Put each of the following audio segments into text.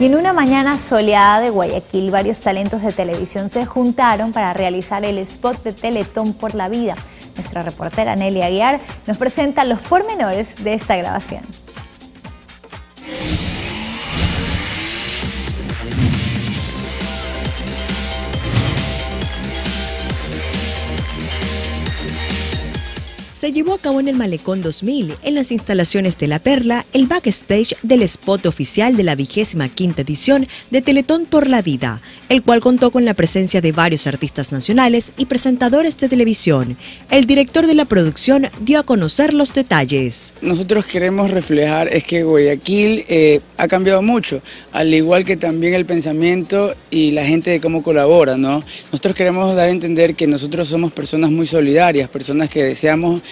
Y en una mañana soleada de Guayaquil, varios talentos de televisión se juntaron para realizar el spot de Teletón por la Vida. Nuestra reportera Nelly Aguiar nos presenta los pormenores de esta grabación. Se llevó a cabo en el Malecón 2000, en las instalaciones de La Perla, el backstage del spot oficial de la vigésima quinta edición de Teletón por la Vida, el cual contó con la presencia de varios artistas nacionales y presentadores de televisión. El director de la producción dio a conocer los detalles. Nosotros queremos reflejar es que Guayaquil eh, ha cambiado mucho, al igual que también el pensamiento y la gente de cómo colabora, ¿no? Nosotros queremos dar a entender que nosotros somos personas muy solidarias, personas que deseamos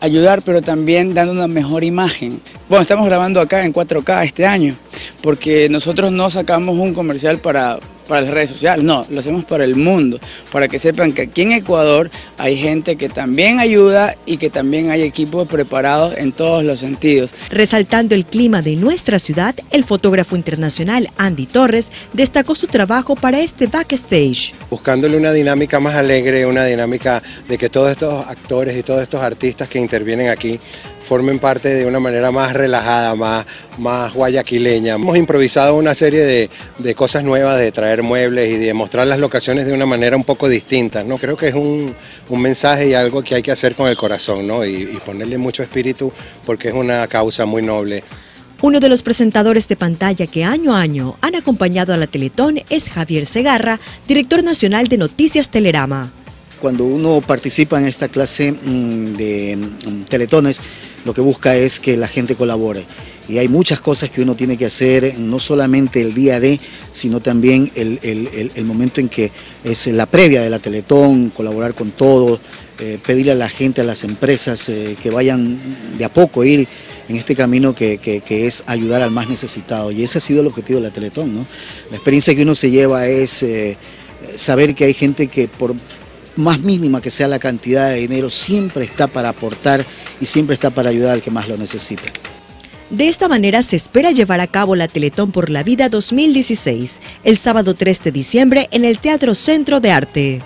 ayudar, pero también dando una mejor imagen. Bueno, estamos grabando acá en 4K este año, porque nosotros no sacamos un comercial para para las redes sociales, no, lo hacemos para el mundo, para que sepan que aquí en Ecuador hay gente que también ayuda y que también hay equipos preparados en todos los sentidos. Resaltando el clima de nuestra ciudad, el fotógrafo internacional Andy Torres destacó su trabajo para este backstage. Buscándole una dinámica más alegre, una dinámica de que todos estos actores y todos estos artistas que intervienen aquí formen parte de una manera más relajada, más, más guayaquileña. Hemos improvisado una serie de, cosas nuevas, de traer muebles y de mostrar las locaciones de una manera un poco distinta. ¿no? Creo que es un, mensaje y algo que hay que hacer con el corazón ¿no? y, y ponerle mucho espíritu porque es una causa muy noble. Uno de los presentadores de pantalla que año a año han acompañado a la Teletón es Javier Segarra, director nacional de Noticias Telerama. Cuando uno participa en esta clase mm, de mm, teletones, lo que busca es que la gente colabore. Y hay muchas cosas que uno tiene que hacer, no solamente el día de, sino también el, momento en que es la previa de la Teletón, colaborar con todos, eh, pedirle a la gente, a las empresas eh, que vayan de a poco, ir en este camino que, es ayudar al más necesitado. Y ese ha sido el objetivo de la Teletón. ¿no? La experiencia que uno se lleva es eh, saber que hay gente que por más mínima que sea la cantidad de dinero, siempre está para aportar y siempre está para ayudar al que más lo necesita. De esta manera se espera llevar a cabo la Teletón por la Vida 2016, el sábado 3 de diciembre en el Teatro Centro de Arte.